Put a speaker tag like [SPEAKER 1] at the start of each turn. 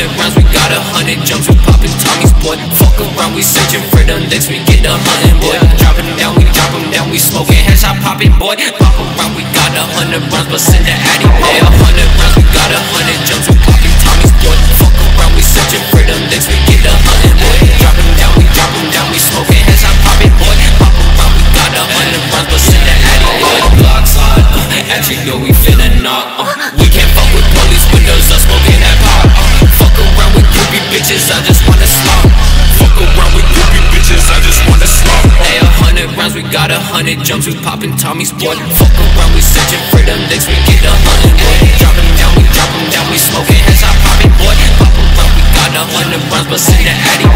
[SPEAKER 1] hundred rounds, we got a hundred jumps, we poppin' Tommy's boy. Fuck around, we searchin' for the next, we get the hunting boy. Droppin' down, we drop em down, we smokin' smoking headshot poppin' boy. Pop around, we got a hundred rounds, but send the addy boy. A hundred rounds, we got a hundred jumps, we poppin' Tommy's boy. Fuck around, we searchin' for the next, we get the hunting boy. Droppin' down, we drop em down, we smokin' smoking headshot poppin' boy. Pop around, we got a hundred rounds, but send the addy boy. Blocks on, uh, as you know we finna knock. Uh, we can't fuck with police windows, us smoking. I just wanna slop. Fuck around with groupie bitches, I just wanna slop. Hey, a hundred rounds, we got a hundred jumps, we poppin' Tommy's boy. Fuck around, we searching for them licks, we get a hundred boy. Drop 'em down, we drop 'em down, we smoking heads, I poppin' boy. Pop around, we got a hundred rounds, but send the addy,